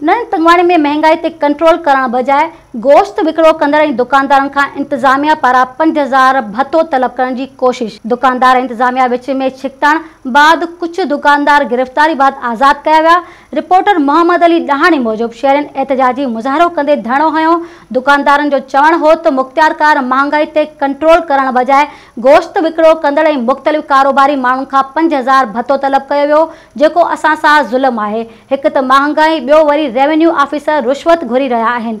तंगवाणी में महँगाई ते कंट्रोल करण बजाय गोश्त विकिणो कंदड़ दुकानदारनि खां इंतज़ामिया पारां पंज हज़ार भतो तलब करण जी कोशिश। दुकानदार इंतज़ामिया विच में छिकताण बाद कुझु दुकानदार गिरफ़्तारी बाद आज़ाद कया विया। रिपोर्टर मोहम्मद अली ॾहाणी मूजिबि शहरनि एहतजाजी मुज़ाहिरो कंदे धरणो हयो दुकानदारनि जो हो त मुख़्तियारकार महांगाई ते कंट्रोल करण बजाय गोश्त विकिणो कंदड़ मुख़्तलिफ़ कारोबारी माण्हुनि खां पंज हज़ार भतो तलब कयो वियो, जेको असां ज़ुल्म आहे। हिकु त महांगाई, ॿियो वरी रेवेन्यू ऑफिसर रुश्वत घुरी रहिया आहिनि।